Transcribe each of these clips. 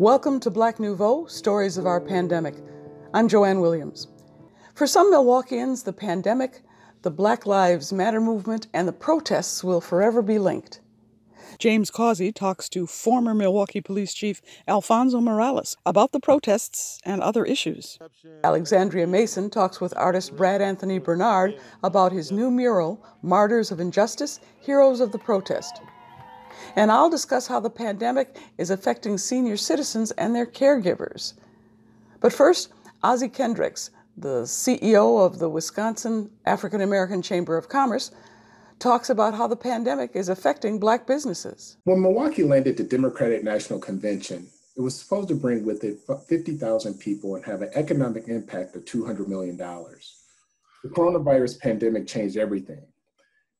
Welcome to Black Nouveau Stories of Our Pandemic. I'm Joanne Williams. For some Milwaukeeans, the pandemic, the Black Lives Matter movement, and the protests will forever be linked. James Causey talks to former Milwaukee Police Chief Alfonso Morales about the protests and other issues. Alexandria Mason talks with artist Brad Anthony Bernard about his new mural, Martyrs of Injustice Heroes of the Protest. And I'll discuss how the pandemic is affecting senior citizens and their caregivers. But first, Ossie Kendrix, the CEO of the Wisconsin African American Chamber of Commerce, talks about how the pandemic is affecting black businesses. When Milwaukee landed the Democratic National Convention, it was supposed to bring with it 50,000 people and have an economic impact of $200 million. The coronavirus pandemic changed everything.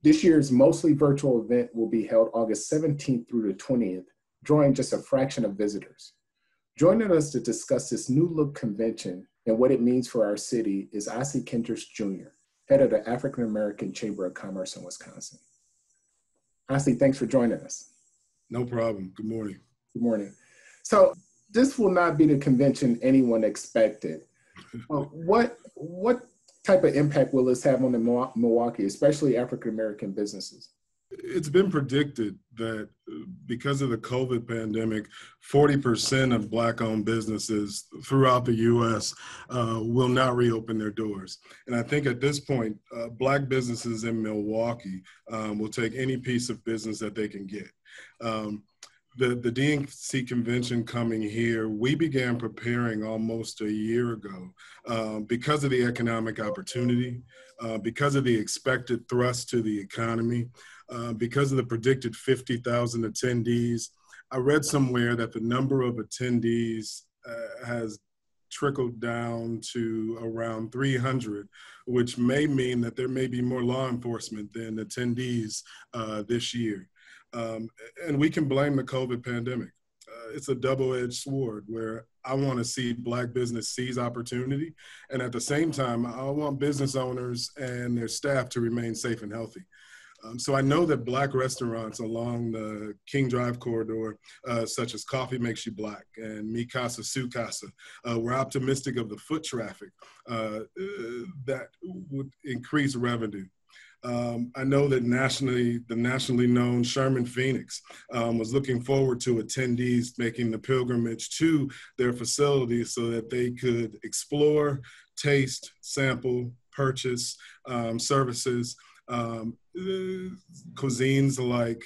This year's mostly virtual event will be held August 17th through the 20th, drawing just a fraction of visitors. Joining us to discuss this new look convention and what it means for our city is Ossie Kendrix Jr head of the African American Chamber of Commerce in Wisconsin. Ossie, thanks for joining us. No problem. Good morning. Good morning. So this will not be the convention anyone expected. uh, what what type of impact will this have on the Milwaukee, especially African American businesses? it's been predicted that because of the COVID pandemic, 40% of Black owned businesses throughout the US uh, will not reopen their doors. And I think at this point, uh, Black businesses in Milwaukee um, will take any piece of business that they can get. Um, the, the DNC convention coming here, we began preparing almost a year ago uh, because of the economic opportunity, uh, because of the expected thrust to the economy. Uh, because of the predicted 50,000 attendees. I read somewhere that the number of attendees uh, has trickled down to around 300, which may mean that there may be more law enforcement than attendees uh, this year. Um, and we can blame the COVID pandemic. Uh, it's a double edged sword where I want to see Black business seize opportunity. And at the same time, I want business owners and their staff to remain safe and healthy. Um, so I know that black restaurants along the King Drive corridor, uh, such as Coffee Makes You Black and Mi Casa Su Casa, uh, we're optimistic of the foot traffic uh, uh that would increase revenue. Um, I know that nationally, the nationally known Sherman Phoenix um, was looking forward to attendees making the pilgrimage to their facilities so that they could explore, taste, sample, purchase um, services um, cuisines like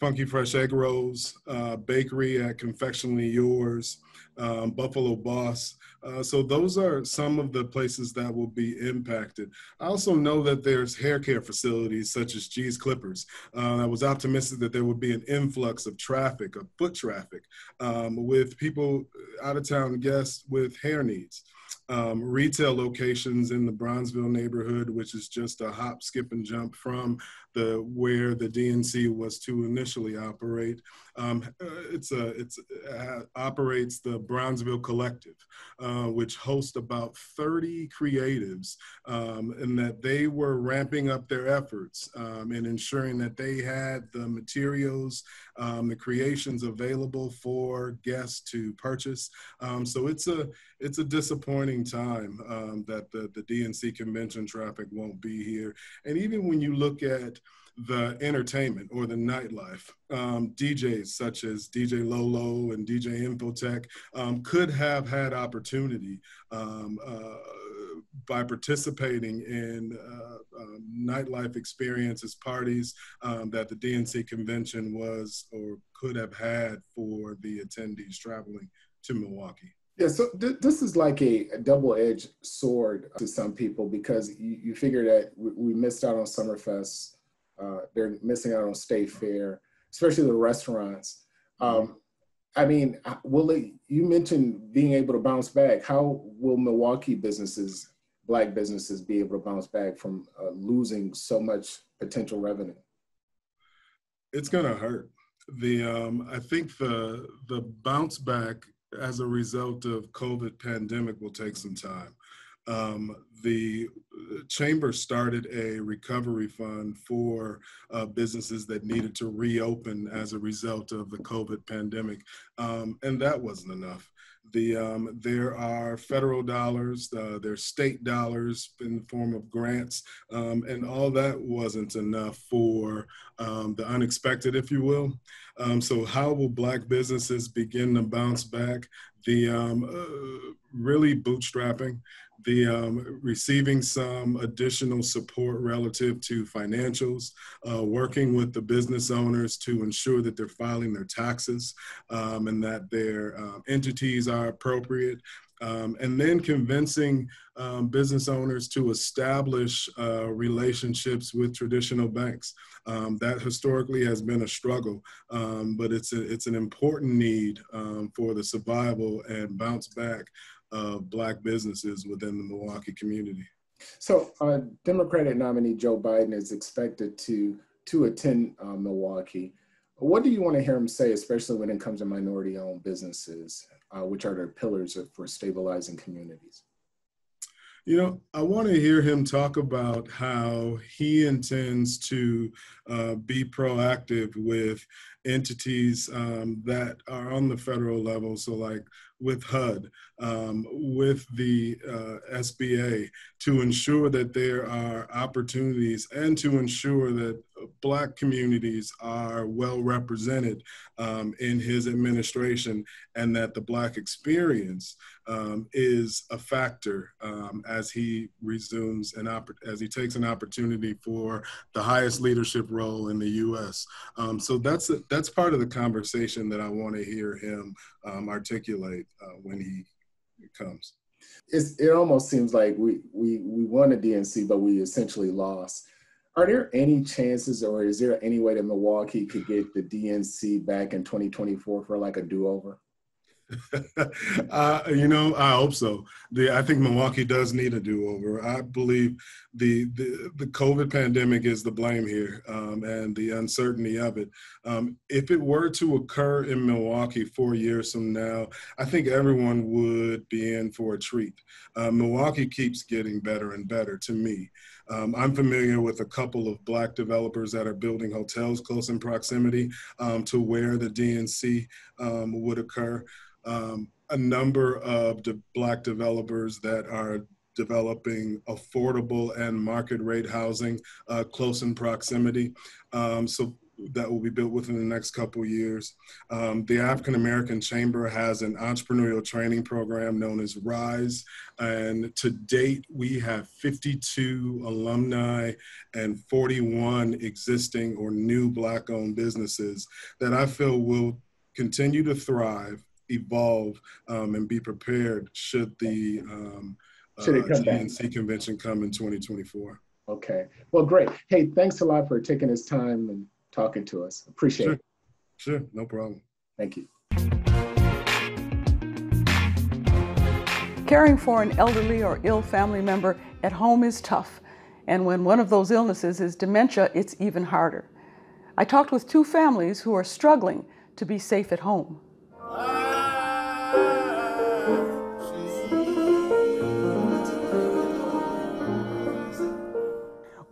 Funky Fresh Egg Rolls, uh, bakery at Confectionery Yours, um, Buffalo Boss. Uh, so those are some of the places that will be impacted. I also know that there's hair care facilities such as G's Clippers. Uh, I was optimistic that there would be an influx of traffic, of foot traffic, um, with people, out of town guests with hair needs um, retail locations in the Bronzeville neighborhood, which is just a hop, skip, and jump from the where the DNC was to initially operate. Um, uh, it's a it's uh, operates the Bronzeville Collective, uh, which hosts about 30 creatives, um, and that they were ramping up their efforts um, and ensuring that they had the materials, um, the creations available for guests to purchase. Um, so it's a it's a disappointing time um, that the, the DNC convention traffic won't be here. And even when you look at the entertainment or the nightlife, um, DJs such as DJ Lolo and DJ Infotech um, could have had opportunity um, uh, by participating in uh, um, nightlife experiences, parties um, that the DNC convention was or could have had for the attendees traveling to Milwaukee. Yeah, so th- this is like a, a double-edged sword to some people because you, you figure that we, we missed out on Summerfest. Uh, they're missing out on State Fair, especially the restaurants. Um, I mean, will it, you mentioned being able to bounce back. How will Milwaukee businesses, Black businesses, be able to bounce back from uh, losing so much potential revenue? It's going to hurt. The um, I think the the bounce back as a result of COVID pandemic will take some time. um, the chamber started a recovery fund for uh, businesses that needed to reopen as a result of the COVID pandemic, um, and that wasn't enough. The um, there are federal dollars, uh, there's state dollars in the form of grants, um, and all that wasn't enough for um, the unexpected, if you will. Um, so, how will Black businesses begin to bounce back? The um, uh, really bootstrapping the um, receiving some additional support relative to financials, uh, working with the business owners to ensure that they're filing their taxes um, and that their uh, entities are appropriate. Um, and then convincing um, business owners to establish uh, relationships with traditional banks. Um, that historically has been a struggle, um, but it's a, it's an important need um, for the survival and bounce back of Black businesses within the Milwaukee community. So, uh, Democratic nominee Joe Biden is expected to to attend uh, Milwaukee. What do you want to hear him say, especially when it comes to minority-owned businesses, uh, which are the pillars of, for stabilizing communities? You know, I want to hear him talk about how he intends to uh, be proactive with entities um, that are on the federal level. So, like with HUD, um, with the uh, SBA, to ensure that there are opportunities and to ensure that Black communities are well represented um, in his administration and that the Black experience um, is a factor um, as he resumes an as he takes an opportunity for the highest leadership role in the U.S. Um, so that's a, that's part of the conversation that I want to hear him um, articulate uh, when he comes. It's, it almost seems like we, we, we won a DNC, but we essentially lost. Are there any chances, or is there any way that Milwaukee could get the DNC back in 2024 for like a do over? uh, you know, I hope so. The I think Milwaukee does need a do-over. I believe the the, the COVID pandemic is the blame here, um, and the uncertainty of it. Um, if it were to occur in Milwaukee four years from now, I think everyone would be in for a treat. Uh, Milwaukee keeps getting better and better to me. Um, I'm familiar with a couple of black developers that are building hotels close in proximity um, to where the DNC um, would occur um, a number of de- black developers that are developing affordable and market rate housing uh, close in proximity. Um, so that will be built within the next couple years. Um, the African American Chamber has an entrepreneurial training program known as RISE. And to date, we have 52 alumni and 41 existing or new Black owned businesses that I feel will continue to thrive evolve um, and be prepared should the um, should uh, come DNC convention come in 2024. Okay. Well, great. Hey, thanks a lot for taking this time and talking to us. Appreciate sure. it. Sure, no problem. Thank you. Caring for an elderly or ill family member at home is tough. And when one of those illnesses is dementia, it's even harder. I talked with two families who are struggling to be safe at home.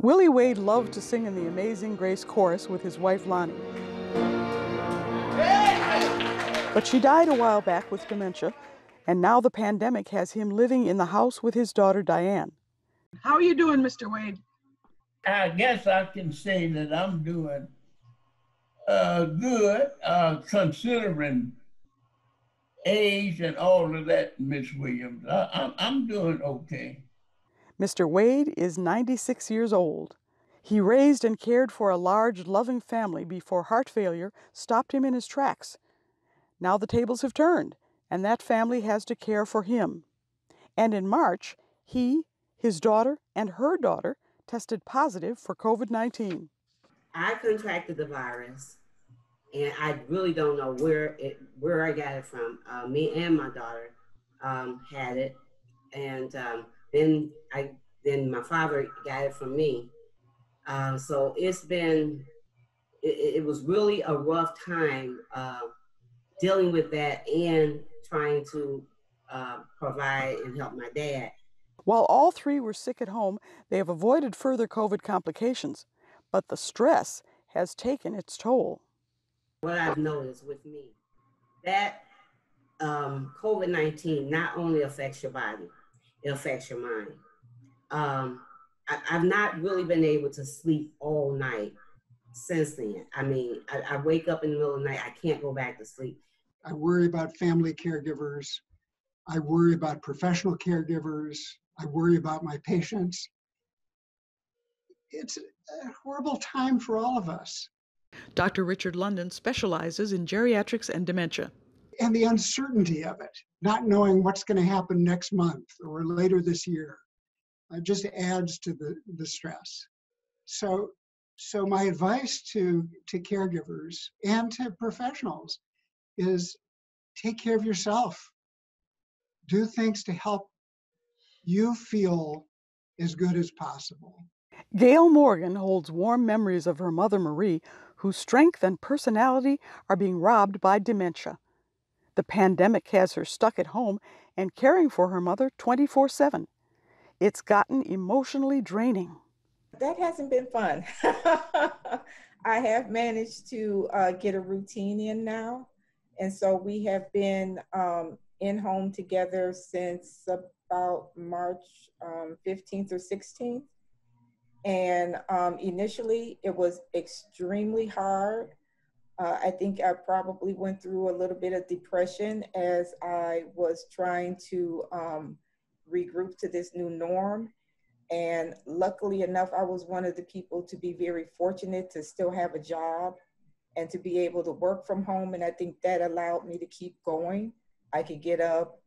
Willie Wade loved to sing in the Amazing Grace chorus with his wife Lonnie. But she died a while back with dementia, and now the pandemic has him living in the house with his daughter Diane. How are you doing, Mr. Wade? I guess I can say that I'm doing uh, good, uh, considering age and all of that, Miss Williams. I, I'm, I'm doing okay. Mr. Wade is 96 years old. He raised and cared for a large, loving family before heart failure stopped him in his tracks. Now the tables have turned, and that family has to care for him. And in March, he, his daughter, and her daughter tested positive for COVID 19. I contracted the virus, and I really don't know where it where I got it from. Uh, me and my daughter um, had it, and um, then I then my father got it from me. Uh, so it's been it, it, was really a rough time uh, dealing with that and trying to uh, provide and help my dad. While all three were sick at home, they have avoided further COVID complications, but the stress has taken its toll. What I've noticed with me, that um, COVID 19 not only affects your body, it affects your mind. Um, I, have not really been able to sleep all night since then. I mean, I, I wake up in the middle of the night, I can't go back to sleep. I worry about family caregivers. I worry about professional caregivers. I worry about my patients. It's a horrible time for all of us. Dr. Richard London specializes in geriatrics and dementia. And the uncertainty of it, not knowing what's going to happen next month or later this year, uh, just adds to the, the stress. So, so my advice to, to caregivers and to professionals is take care of yourself. Do things to help you feel as good as possible. Gail Morgan holds warm memories of her mother Marie, whose strength and personality are being robbed by dementia. The pandemic has her stuck at home and caring for her mother 24 7. It's gotten emotionally draining. That hasn't been fun. I have managed to uh, get a routine in now. And so we have been um, in home together since about March um, 15th or 16th. And um, initially, it was extremely hard. Uh, I think I probably went through a little bit of depression as I was trying to um, regroup to this new norm. And luckily enough, I was one of the people to be very fortunate to still have a job and to be able to work from home. And I think that allowed me to keep going. I could get up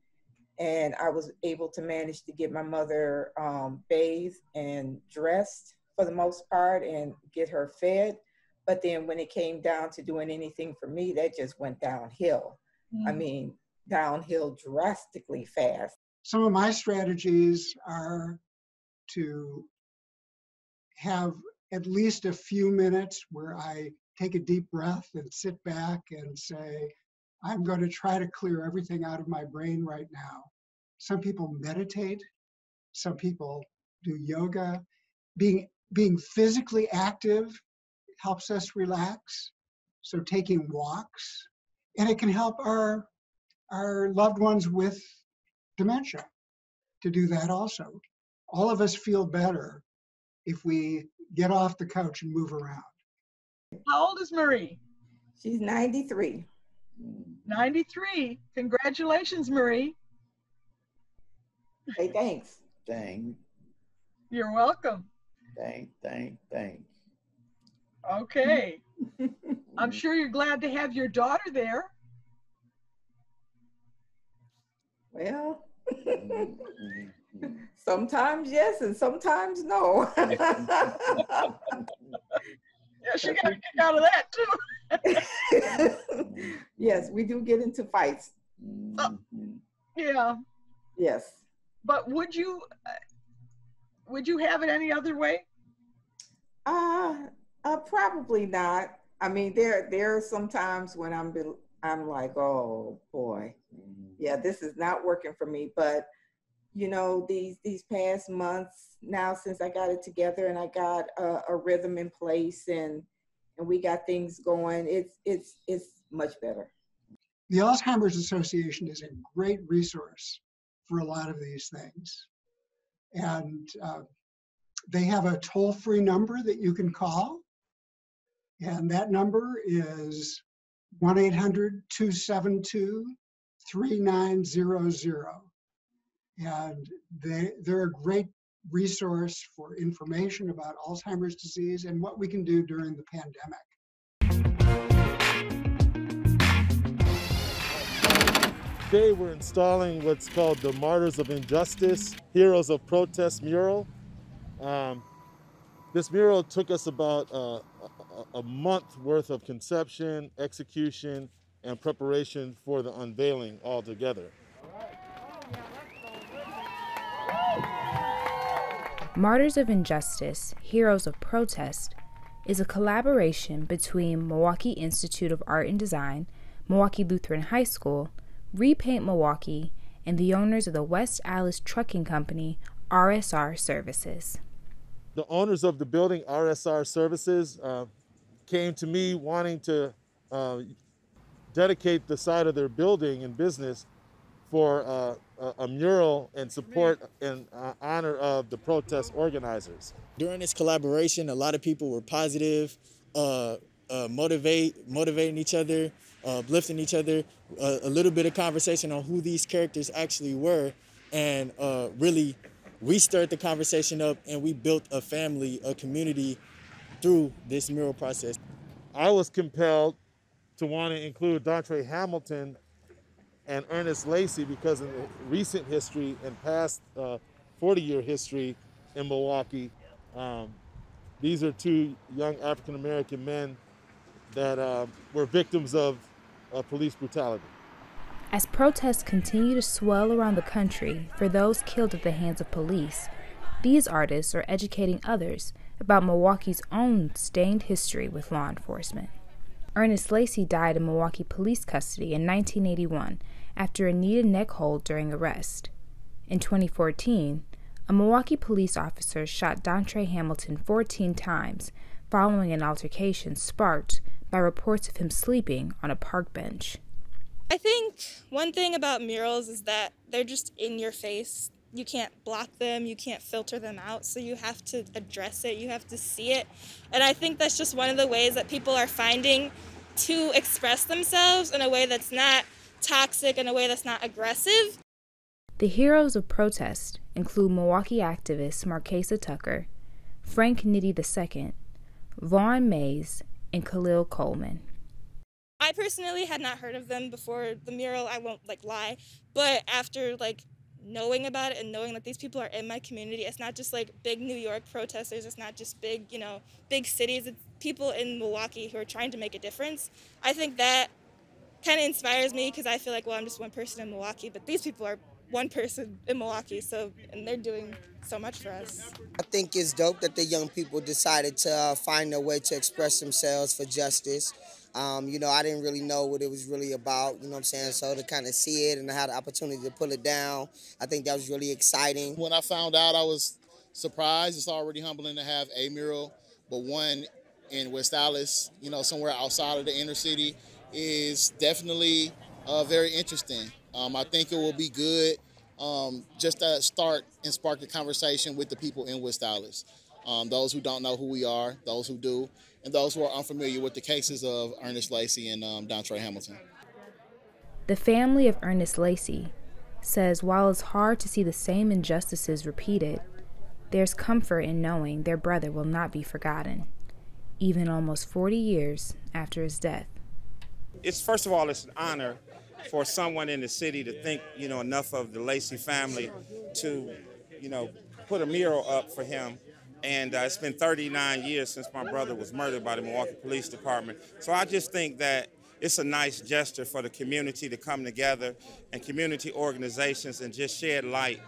and I was able to manage to get my mother um, bathed and dressed for the most part and get her fed. But then when it came down to doing anything for me, that just went downhill. Mm-hmm. I mm. mean, downhill drastically fast. Some of my strategies are to have at least a few minutes where I take a deep breath and sit back and say, I'm going to try to clear everything out of my brain right now. Some people meditate, some people do yoga. Being, being physically active helps us relax. So taking walks, and it can help our, our loved ones with dementia to do that also. All of us feel better if we get off the couch and move around. How old is Marie? She's 93. 93. Congratulations, Marie. Hey, thanks. Thank. You're welcome. Thank, thank, thank. Okay. I'm sure you're glad to have your daughter there. Well, sometimes yes, and sometimes no. yeah, she got a kick out of that too. yes, we do get into fights. Uh, yeah. Yes. But would you uh, would you have it any other way? Uh, uh probably not. I mean, there there are some times when I'm I'm like, oh boy, mm-hmm. yeah, this is not working for me. But you know, these these past months now since I got it together and I got a, a rhythm in place and and we got things going, it's it's it's much better. The Alzheimer's Association is a great resource for a lot of these things, and uh, they have a toll-free number that you can call, and that number is 1 800 272 3900. And they, they're a great resource for information about Alzheimer's disease and what we can do during the pandemic. Today we're installing what's called the Martyrs of Injustice Heroes of Protest mural. Um, this mural took us about uh, a month worth of conception, execution, and preparation for the unveiling altogether. Martyrs of Injustice, Heroes of Protest is a collaboration between Milwaukee Institute of Art and Design, Milwaukee Lutheran High School, Repaint Milwaukee, and the owners of the West Allis Trucking Company RSR Services. The owners of the building, RSR Services, uh, came to me wanting to uh, dedicate the side of their building and business for uh, a, a, mural and support and uh, honor of the protest organizers. During this collaboration, a lot of people were positive, uh, uh motivate, motivating each other, uh, uplifting each other, uh, a little bit of conversation on who these characters actually were, and really we stirred the conversation up and we built a family, a community through this mural process. I was compelled to want to include Dontre Hamilton and Ernest Lacy because in recent history and past 40-year uh, history in Milwaukee, um, these are two young African American men that uh, were victims of uh, police brutality. As protests continue to swell around the country for those killed at the hands of police, these artists are educating others about Milwaukee's own stained history with law enforcement. Ernest Lacy died in Milwaukee police custody in 1981 after a knee and neck hold during arrest. In 2014, a Milwaukee police officer shot Dontre Hamilton 14 times following an altercation sparked by reports of him sleeping on a park bench. I think one thing about murals is that they're just in your face. You can't block them, you can't filter them out, so you have to address it, you have to see it. And I think that's just one of the ways that people are finding to express themselves in a way that's not toxic, in a way that's not aggressive. The heroes of protest include Milwaukee activists Markasa Tucker, Frank Nitty II, Vaun Mayes, and Khalil Coleman. I personally had not heard of them before the mural. I won't like lie, but after like knowing about it and knowing that these people are in my community, it's not just like big New York protesters. It's not just big, you know, big cities. It's people in Milwaukee who are trying to make a difference. I think that kind of inspires me because I feel like, well, I'm just one person in Milwaukee, but these people are one person in Milwaukee, so and they're doing so much for us. I think it's dope that the young people decided to uh, find a way to express themselves for justice. Um, you know, I didn't really know what it was really about, you know what I'm saying? So to kind of see it and have the opportunity to pull it down, I think that was really exciting. When I found out, I was surprised. It's already humbling to have a mural, but one in West Allis, you know, somewhere outside of the inner city, is definitely uh, very interesting. Um, I think it will be good um, just to start and spark the conversation with the people in West Allis. Um, those who don't know who we are, those who do, and those who are unfamiliar with the cases of Ernest Lacy and um, Dontre Hamilton. The family of Ernest Lacy says while it's hard to see the same injustices repeated, there's comfort in knowing their brother will not be forgotten, even almost 40 years after his death. It's first of all, it's an honor for someone in the city to think, you know, enough of the Lacy family to, you know, put a mural up for him and uh, it's been 39 years since my brother was murdered by the Milwaukee Police Department. So I just think that it's a nice gesture for the community to come together and community organizations and just shed light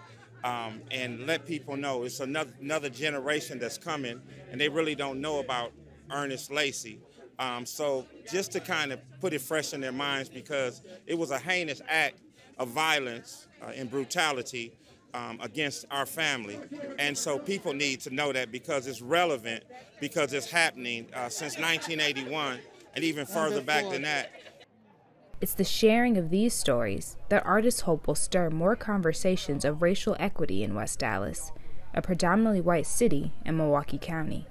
um, and let people know it's another, another generation that's coming and they really don't know about Ernest Lacy. Um, so just to kind of put it fresh in their minds because it was a heinous act of violence uh, and brutality um, against our family. And so people need to know that because it's relevant, because it's happening uh, since 1981 and even further back than that. It's the sharing of these stories that artists hope will stir more conversations of racial equity in West Allis, a predominantly white city in Milwaukee County.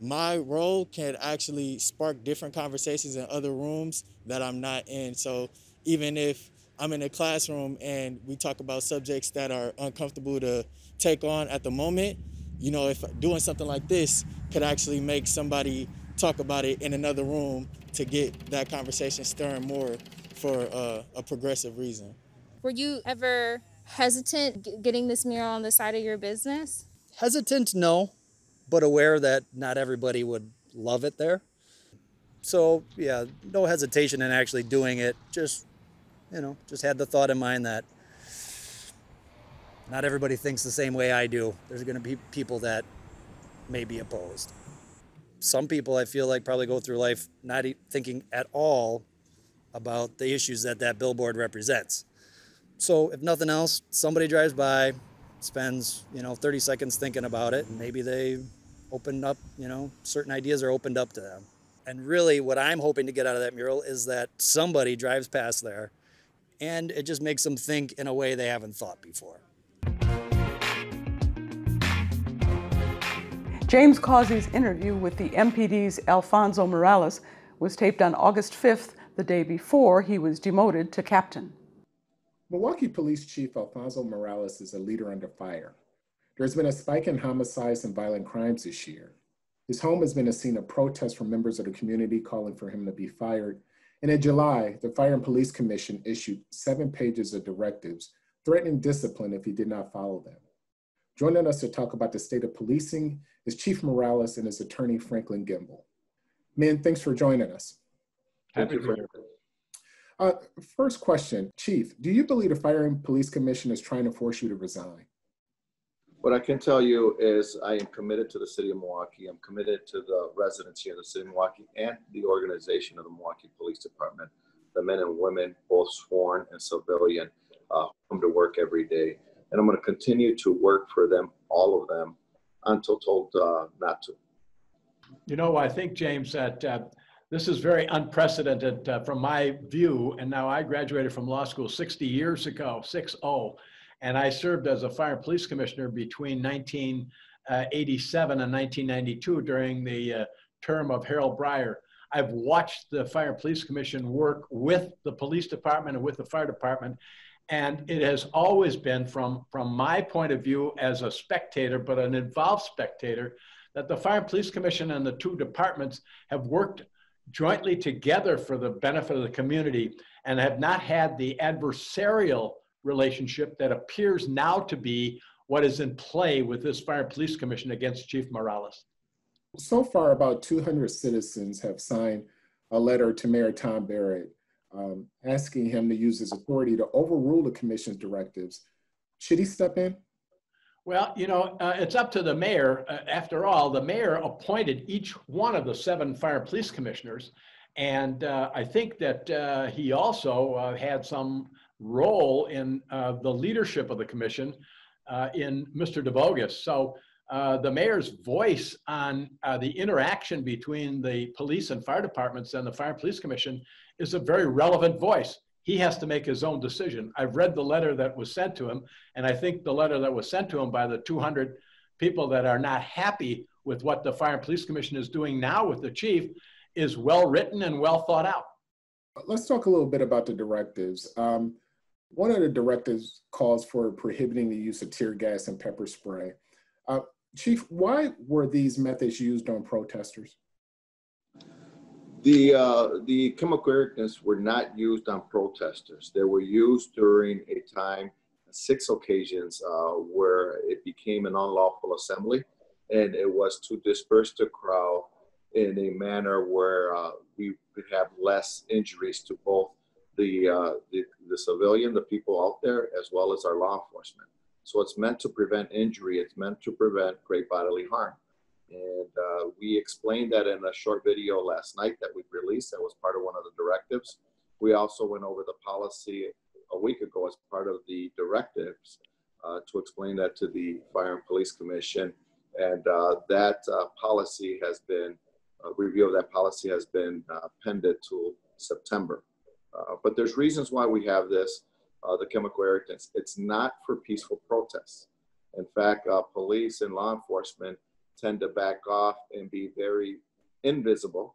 My role can actually spark different conversations in other rooms that I'm not in. So even if I'm in a classroom and we talk about subjects that are uncomfortable to take on at the moment, you know, if doing something like this could actually make somebody talk about it in another room to get that conversation stirring more for uh, a progressive reason. Were you ever hesitant getting this mural on the side of your business? Hesitant, no, but aware that not everybody would love it there. So, yeah, no hesitation in actually doing it, just you know, just had the thought in mind that not everybody thinks the same way I do. There's going to be people that may be opposed. Some people I feel like probably go through life not thinking at all about the issues that that billboard represents. So if nothing else, somebody drives by, spends, you know, 30 seconds thinking about it, and maybe they opened up, you know, certain ideas are opened up to them. And really, what I'm hoping to get out of that mural is that somebody drives past there and it just makes them think in a way they haven't thought before. James Causey's interview with the MPD's Alfonso Morales was taped on August 5th, the day before he was demoted to captain. Milwaukee Police Chief Alfonso Morales is a leader under fire. There's been a spike in homicides and violent crimes this year. His home has been a scene of protests from members of the community calling for him to be fired. And in July, the Fire and Police Commission issued seven pages of directives threatening discipline if he did not follow them. Joining us to talk about the state of policing is Chief Morales and his attorney, Franklyn Gimbel. Man, thanks for joining us. Thank you uh, First question, Chief, do you believe the Fire and Police Commission is trying to force you to resign? What I can tell you is I am committed to the city of Milwaukee. I'm committed to the residents here in the city of Milwaukee and the organization of the Milwaukee Police Department, the men and women, both sworn and civilian, uh, come to work every day. And I'm going to continue to work for them, all of them, until told uh, not to. You know, I think, James, that uh, this is very unprecedented uh, from my view. And now I graduated from law school 60 years ago, 6 0. And I served as a fire police commissioner between 1987 and 1992 during the uh, term of Harold Breier. I've watched the Fire Police Commission work with the police department and with the fire department. And it has always been, from, from my point of view as a spectator, but an involved spectator, that the Fire Police Commission and the two departments have worked jointly together for the benefit of the community and have not had the adversarial relationship that appears now to be what is in play with this Fire and Police Commission against Chief Morales. So far, about 200 citizens have signed a letter to Mayor Tom Barrett um, asking him to use his authority to overrule the commission's directives. Should he step in? Well, you know, uh, it's up to the mayor. Uh, after all, the mayor appointed each one of the seven fire police commissioners. And uh, I think that uh, he also uh, had some role in uh, the leadership of the commission in Mr. DeVougas. So the mayor's voice on the interaction between the police and fire departments and the fire and police commission is a very relevant voice he has to make his own decision. I've read the letter that was sent to him, and I think the letter that was sent to him by the 200 people that are not happy with what the Fire and Police Commission is doing now with the chief is well written and well thought out. Let's talk a little bit about the directives. Um, one of the directives calls for prohibiting the use of tear gas and pepper spray. Uh, chief, why were these methods used on protesters? The, uh, the chemical irritants were not used on protesters. They were used during a time, six occasions, uh, where it became an unlawful assembly, and it was to disperse the crowd in a manner where uh, we could have less injuries to both the, uh, the, the civilian, the people out there, as well as our law enforcement. So it's meant to prevent injury. It's meant to prevent great bodily harm. And uh, we explained that in a short video last night that we released. That was part of one of the directives. We also went over the policy a week ago as part of the directives uh, to explain that to the Fire and Police Commission. And uh, that uh, policy has been, review of that policy has been uh, pended to September. Uh, but there's reasons why we have this, the chemical irritants. It's not for peaceful protests. In fact, police and law enforcement tend to back off and be very invisible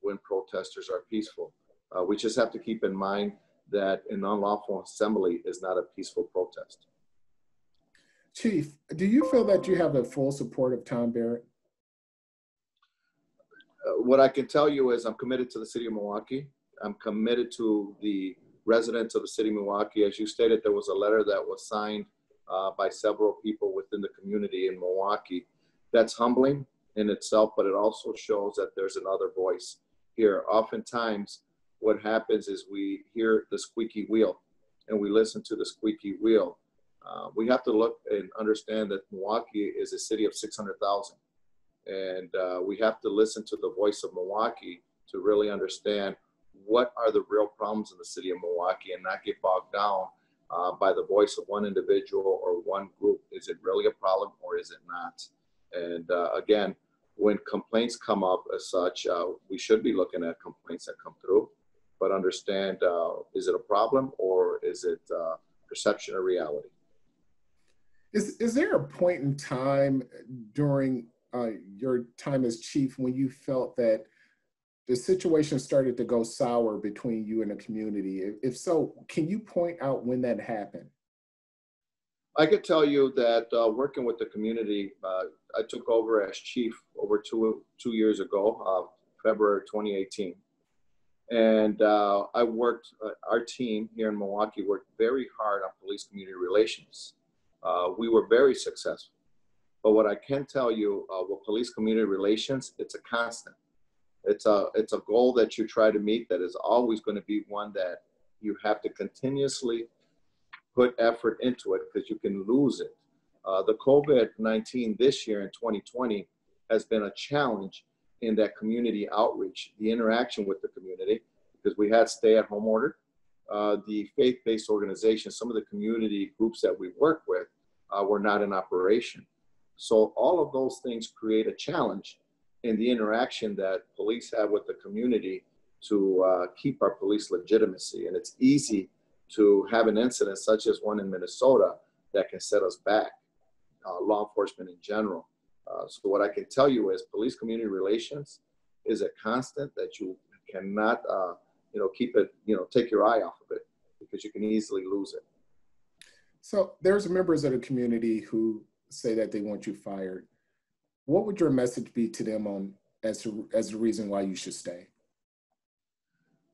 when protesters are peaceful. Uh, we just have to keep in mind that an unlawful assembly is not a peaceful protest. Chief, do you feel that you have the full support of Tom Barrett? Uh, what I can tell you is I'm committed to the city of Milwaukee. I'm committed to the residents of the city of Milwaukee. As you stated, there was a letter that was signed uh, by several people within the community in Milwaukee that's humbling in itself, but it also shows that there's another voice here. Oftentimes, what happens is we hear the squeaky wheel and we listen to the squeaky wheel. Uh, we have to look and understand that Milwaukee is a city of 600,000. And uh, we have to listen to the voice of Milwaukee to really understand what are the real problems in the city of Milwaukee and not get bogged down uh, by the voice of one individual or one group Is it really a problem or is it not? And uh, again, when complaints come up as such, uh, we should be looking at complaints that come through, but understand uh, is it a problem or is it uh, perception or reality? Is, is there a point in time during uh, your time as chief when you felt that the situation started to go sour between you and the community? If, so, can you point out when that happened? I could tell you that uh, working with the community, uh, I took over as chief over two two years ago, uh, February 2018, and uh, I worked. Uh, our team here in Milwaukee worked very hard on police community relations. Uh, we were very successful, but what I can tell you with police community relations, it's a constant. It's a it's a goal that you try to meet that is always going to be one that you have to continuously put effort into it because you can lose it. Uh, the COVID 19 this year in 2020 has been a challenge in that community outreach, the interaction with the community, because we had stay at home order. Uh, the faith based organizations, some of the community groups that we work with, uh, were not in operation. So, all of those things create a challenge in the interaction that police have with the community to uh, keep our police legitimacy. And it's easy to have an incident such as one in Minnesota that can set us back, uh, law enforcement in general. Uh, so what I can tell you is police community relations is a constant that you cannot, uh, you know, keep it, you know, take your eye off of it because you can easily lose it. So there's members of the community who say that they want you fired. What would your message be to them on as to, as the reason why you should stay?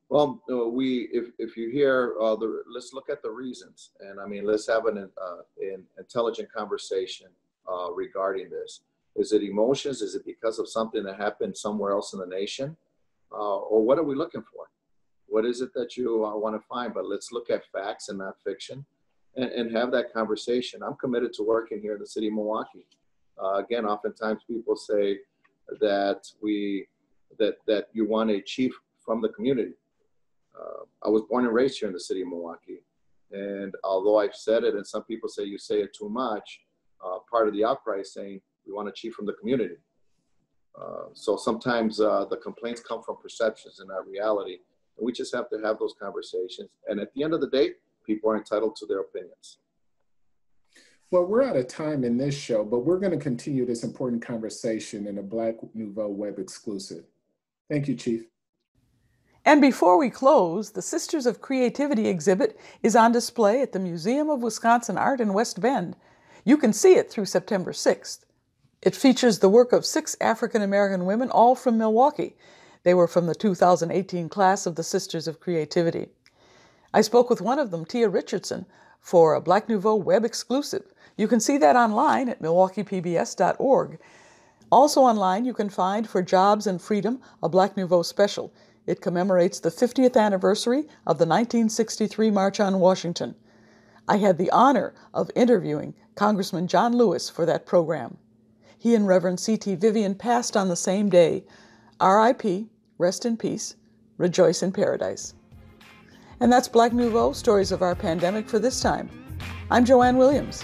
Well, uh, we if if you hear uh, the let's look at the reasons, and I mean let's have an uh, an intelligent conversation uh, regarding this. Is it emotions? Is it because of something that happened somewhere else in the nation, uh, or what are we looking for? What is it that you want to find? But let's look at facts and not fiction, and, and have that conversation. I'm committed to working here in the city of Milwaukee. Again, oftentimes people say that we that that you want a chief from the community uh, I was born and raised here in the city of Milwaukee. And although I've said it, and some people say you say it too much, uh, part of the outcry is saying we want a chief from the community. Uh, so sometimes uh, the complaints come from perceptions and not reality. And we just have to have those conversations. And at the end of the day, people are entitled to their opinions. Well, we're out of time in this show, but we're going to continue this important conversation in a Black Nouveau web exclusive. Thank you, Chief. And before we close, the Sisters of Creativity exhibit is on display at the Museum of Wisconsin Art in West Bend. You can see it through September 6th. It features the work of six African American women, all from Milwaukee. They were from the 2018 class of the Sisters of Creativity. I spoke with one of them, Tia Richardson, for a Black Nouveau web exclusive. You can see that online at milwaukeepbs.org. Also online, you can find For Jobs and Freedom, a Black Nouveau special. It commemorates the 50th anniversary of the 1963 March on Washington. I had the honor of interviewing Congressman John Lewis for that program. He and Reverend C.T. Vivian passed on the same day. R.I.P., rest in peace, rejoice in paradise. And that's Black Nouveau Stories of Our Pandemic for this time. I'm Joanne Williams.